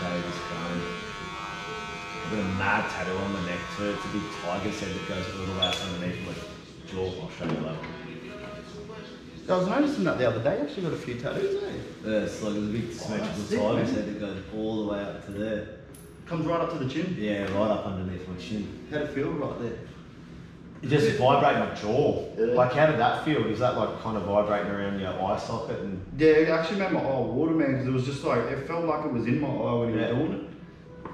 clean shave, it's. I've got a mad tattoo on my neck too. It's a big tiger's head that goes all the way up underneath my jaw. I'll show you later. I was noticing that the other day. You actually got a few tattoos, eh? Yeah, it's like a big symmetrical sick, tiger's head that goes all the way up to there. Comes right up to the chin. Yeah, right up underneath my chin. How'd it feel right there? You just vibrate my jaw. Yeah. Like, how did that feel? Is that like kind of vibrating around your eye socket? And Yeah, it actually made my eye water, man, because it was just like, it felt like it was in my eye when he Yeah. was doing it.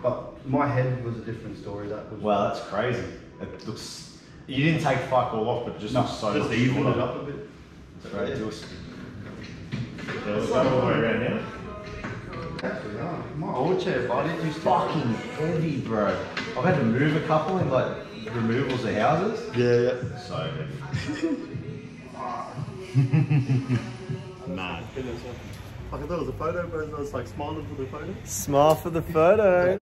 But my head was a different story. That was. wow, that's crazy. It looks. You didn't take fuck all off, but it just no, looks so just much evened it up a bit. It's great. It was. Yeah, was that all My old chair, but I didn't used to. Fucking heavy, bro. I've had to move a couple in like removals of houses. Yeah, yeah. So heavy. Mad. Fuck, I thought it was a photo, bro. I was like smiling for the photo. Smile for the photo.